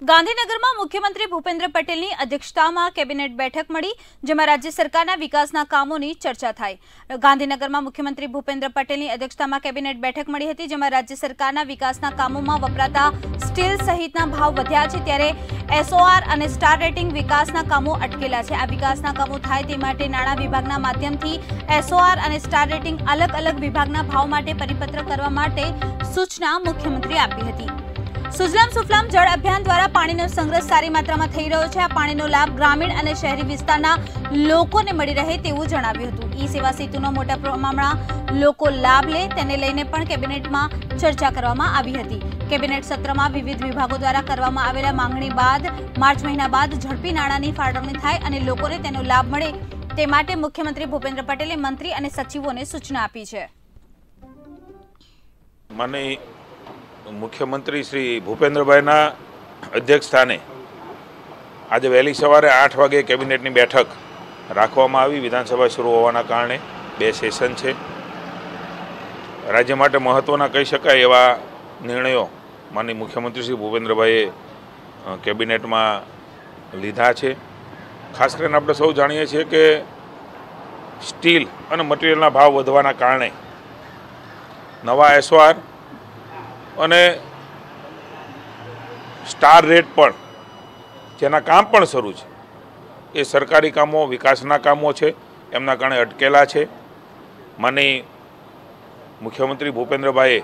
ગાંધીનગરમાં મુખ્યમંત્રી ભૂપેન્દ્ર પટેલની અધ્યક્ષતામાં કેબિનેટ બેઠક મળી, જેમાં રાજ્ય સરકારના વિકાસના કામોની ચર્ચા થઈ ગાંધીનગરમાં મુખ્યમંત્રી ભૂપેન્દ્ર પટેલની અધ્યક્ષતામાં કેબિનેટ બેઠક મળી હતી, જેમાં રાજ્ય સરકારના વિકાસના કામોમાં વપરાતા સ્ટીલ સહિતના ભાવ વધ્યા છે, ત્યારે એસઓઆર અને સ્ટાર રેટિંગ વિકાસના કામો અટકેલા છે. આ વિકાસના કામો થાય તે માટે નાણાં વિભાગના માધ્યમથી એસઓઆર અને સ્ટાર રેટિંગ અલગ અલગ વિભાગના ભાવ માટે પરિપત્ર કરવા માટે સૂચના મુખ્યમંત્રીએ આપી હતી. સુજલામ સુફલામ જળ અભિયાન દ્વારા પાણીનો સંગ્રહ સારી માત્રામાં થઈ રહ્યો છે. આ પાણીનો લાભ ગ્રામીણ અને શહેરી વિસ્તારના લોકોને મળી રહે તેવું જણાવ્યું હતું. ઈ સેવા સેતુનો મોટા પ્રમાણમાં લોકો લાભ લે તેને લઈને પણ કેબિનેટમાં ચર્ચા કરવામાં આવી હતી. કેબિનેટ સત્રમાં વિવિધ વિભાગો દ્વારા કરવામાં આવેલા માંગણી બાદ, માર્ચ મહિના બાદ ઝડપી નાણાંની ફાળવણી થાય અને લોકોને તેનો લાભ મળે તે માટે મુખ્યમંત્રી ભૂપેન્દ્ર પટેલે મંત્રી અને સચિવોને સૂચના આપી છે. માનની મુખ્યમંત્રી શ્રી ભૂપેન્દ્રભાઈના અધ્યક્ષ સ્થાને આજે વહેલી સવારે આઠ વાગે કેબિનેટની બેઠક રાખવામાં આવી. વિધાનસભા શરૂ હોવાના કારણે બે સેશન છે. રાજ્ય માટે મહત્ત્વના કહી શકાય એવા નિર્ણયો માનની મુખ્યમંત્રી શ્રી ભૂપેન્દ્રભાઈએ કેબિનેટમાં લીધા છે. ખાસ કરીને આપણે સૌ જાણીએ છીએ કે સ્ટીલ અને મટીરિયલના ભાવ વધવાના કારણે નવા એસઓઆર અને સ્ટાર રેટ પણ, જેના કામ પણ શરૂ છે. એ સરકારી કામો, વિકાસના કામો છે, એમના કારણે અટકેલા છે. માની મુખ્યમંત્રી ભૂપેન્દ્રભાઈએ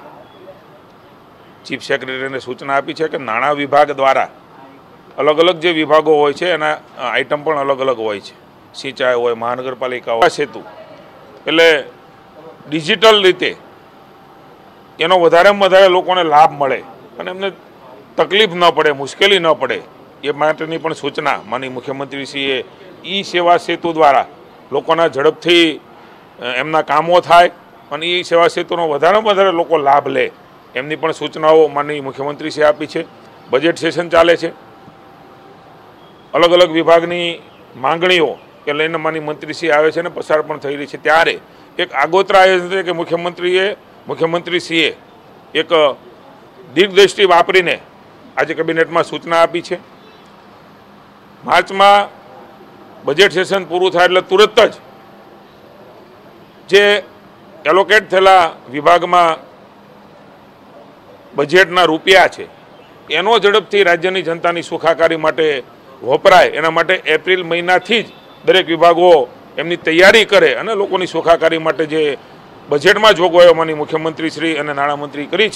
ચીફ સેક્રેટરીને સૂચના આપી છે કે નાણાં વિભાગ દ્વારા અલગ અલગ જે વિભાગો હોય છે, એના આઇટમ પણ અલગ અલગ હોય છે. સિંચાઈ હોય, મહાનગરપાલિકા હોય, સેતુ. એટલે ડિજિટલ રીતે એનો વધારેમાં વધારે લોકોને લાભ મળે અને એમને તકલીફ ન પડે, મુશ્કેલી ન પડે, એ માટેની પણ સૂચના માની મુખ્યમંત્રીશ્રીએ ઈ સેવા સેતુ દ્વારા લોકોના ઝડપથી એમના કામો થાય અને ઈ સેવા સેતુનો વધારેમાં વધારે લોકો લાભ લે. એમની પણ સૂચનાઓ માનની મુખ્યમંત્રીશ્રીએ આપી છે. બજેટ સેશન ચાલે છે. અલગ અલગ વિભાગની માંગણીઓ કે લઈને માની મંત્રીશ્રી આવે છે ને પસાર પણ થઈ રહી છે. ત્યારે એક આગોતરા આયોજન કે મુખ્યમંત્રીએ મુખ્યમંત્રીશ્રીએ એક દીર્ઘદ્રષ્ટિ વાપરીને આજે કેબિનેટમાં સૂચના આપી છે. માર્ચમાં બજેટ સેશન પૂરું થાય એટલે તુરત જ જે એલોકેટ થયેલા વિભાગમાં બજેટના રૂપિયા છે, એનો ઝડપથી રાજ્યની જનતાની સુખાકારી માટે વપરાય. એના માટે એપ્રિલ મહિનાથી જ દરેક વિભાગો એમની તૈયારી કરે અને લોકોની સુખાકારી માટે જે બજેટમાં જોગવાઈઓમાંની મુખ્યમંત્રી શ્રી અને નાણામંત્રી કરી છે.